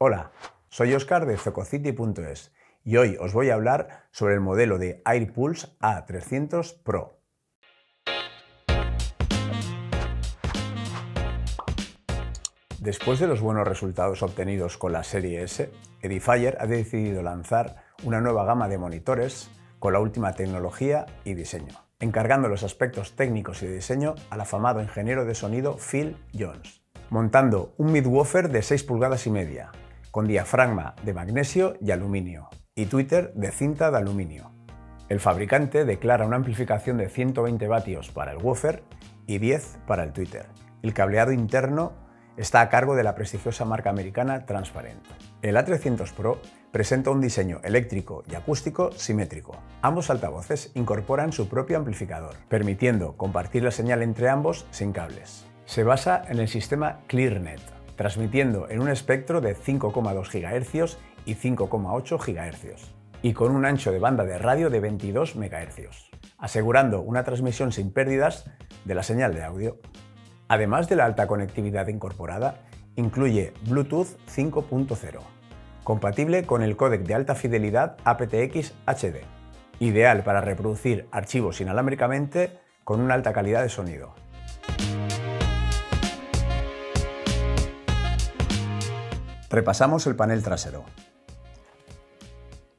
Hola, soy Oscar de Zococity.es y hoy os voy a hablar sobre el modelo de AirPulse A300 Pro. Después de los buenos resultados obtenidos con la serie S, Edifier ha decidido lanzar una nueva gama de monitores con la última tecnología y diseño, encargando los aspectos técnicos y de diseño al afamado ingeniero de sonido Phil Jones, montando un midwoofer de 6 pulgadas y media, con diafragma de magnesio y aluminio, y Twitter de cinta de aluminio. El fabricante declara una amplificación de 120 vatios para el woofer y 10 para el Twitter. El cableado interno está a cargo de la prestigiosa marca americana Transparent. El A300 Pro presenta un diseño eléctrico y acústico simétrico. Ambos altavoces incorporan su propio amplificador, permitiendo compartir la señal entre ambos sin cables. Se basa en el sistema ClearNet, transmitiendo en un espectro de 5,2 GHz y 5,8 GHz, y con un ancho de banda de radio de 22 MHz, asegurando una transmisión sin pérdidas de la señal de audio. Además de la alta conectividad incorporada, incluye Bluetooth 5.0, compatible con el códec de alta fidelidad aptX HD, ideal para reproducir archivos inalámbricamente con una alta calidad de sonido. Repasamos el panel trasero.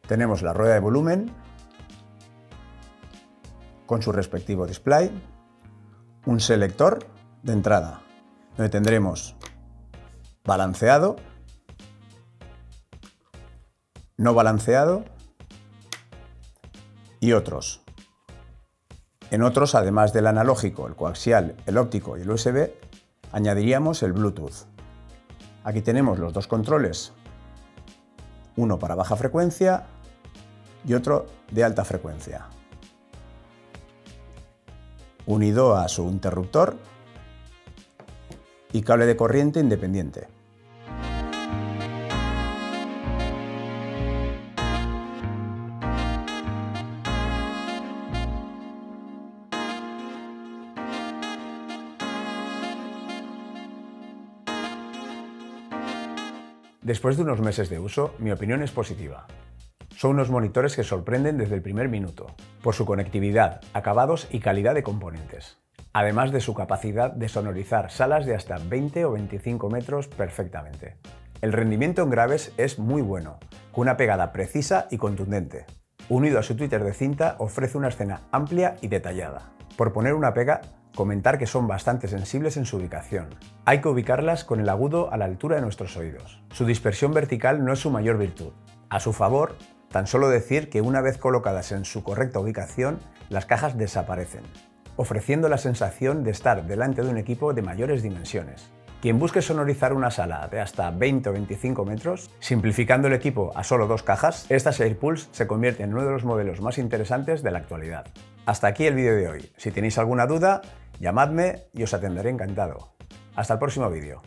Tenemos la rueda de volumen con su respectivo display, un selector de entrada, donde tendremos balanceado, no balanceado y otros. En otros, además del analógico, el coaxial, el óptico y el USB, añadiríamos el Bluetooth. Aquí tenemos los dos controles, uno para baja frecuencia y otro de alta frecuencia, unido a su interruptor y cable de corriente independiente. Después de unos meses de uso, mi opinión es positiva. Son unos monitores que sorprenden desde el primer minuto, por su conectividad, acabados y calidad de componentes además de su capacidad de sonorizar salas de hasta 20 o 25 metros perfectamente. El rendimiento en graves es muy bueno, con una pegada precisa y contundente. Unido a su Twitter de cinta, ofrece una escena amplia y detallada. Por poner una pega, comentar que son bastante sensibles en su ubicación. Hay que ubicarlas con el agudo a la altura de nuestros oídos. Su dispersión vertical no es su mayor virtud. A su favor, tan solo decir que una vez colocadas en su correcta ubicación, las cajas desaparecen ofreciendo la sensación de estar delante de un equipo de mayores dimensiones. Quien busque sonorizar una sala de hasta 20 o 25 metros, simplificando el equipo a solo dos cajas, esta AirPulse se convierte en uno de los modelos más interesantes de la actualidad. Hasta aquí el vídeo de hoy. Si tenéis alguna duda, llamadme y os atenderé encantado. Hasta el próximo vídeo.